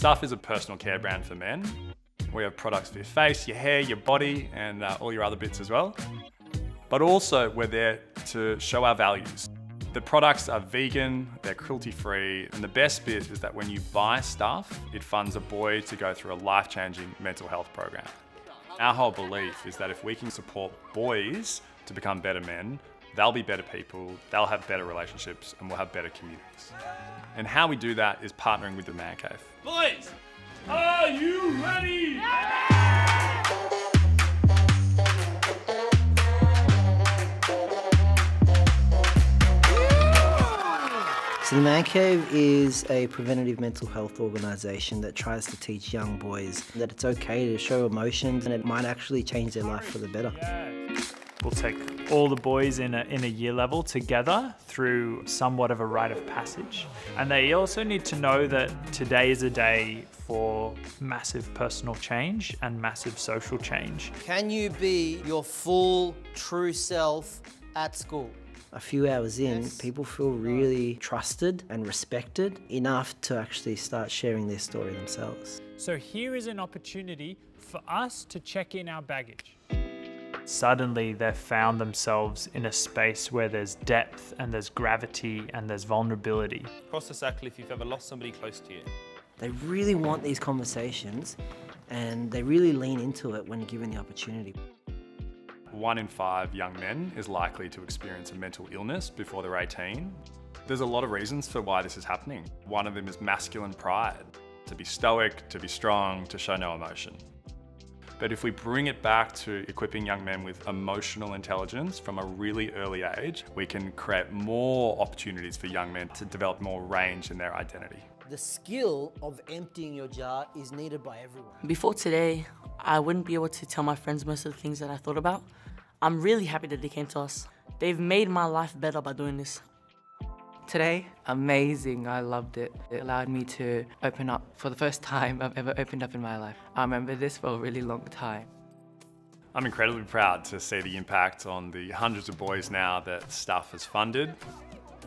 Stuff is a personal care brand for men. We have products for your face, your hair, your body, and uh, all your other bits as well. But also, we're there to show our values. The products are vegan, they're cruelty free, and the best bit is that when you buy stuff, it funds a boy to go through a life changing mental health program. Our whole belief is that if we can support boys to become better men, they'll be better people, they'll have better relationships, and we'll have better communities. And how we do that is partnering with the Man Cave. Boys, are you ready? So, the Man Cave is a preventative mental health organisation that tries to teach young boys that it's okay to show emotions and it might actually change their life for the better. We'll take all the boys in a, in a year level together through somewhat of a rite of passage. And they also need to know that today is a day for massive personal change and massive social change. Can you be your full, true self at school? A few hours in, people feel really trusted and respected enough to actually start sharing their story themselves. So here is an opportunity for us to check in our baggage. Suddenly, they've found themselves in a space where there's depth and there's gravity and there's vulnerability. Cross the circle if you've ever lost somebody close to you. They really want these conversations and they really lean into it when given the opportunity. One in five young men is likely to experience a mental illness before they're 18. There's a lot of reasons for why this is happening. One of them is masculine pride to be stoic, to be strong, to show no emotion. But if we bring it back to equipping young men with emotional intelligence from a really early age, we can create more opportunities for young men to develop more range in their identity. The skill of emptying your jar is needed by everyone. Before today, I wouldn't be able to tell my friends most of the things that I thought about. I'm really happy that they came to us. They've made my life better by doing this. Today, amazing. I loved it. It allowed me to open up for the first time I've ever opened up in my life. I remember this for a really long time. I'm incredibly proud to see the impact on the hundreds of boys now that Stuff has funded.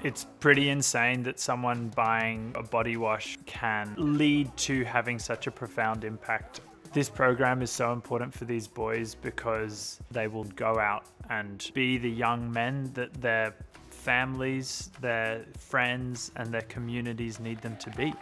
It's pretty insane that someone buying a body wash can lead to having such a profound impact. This program is so important for these boys because they will go out and be the young men that their families, their friends, and their communities need them to be.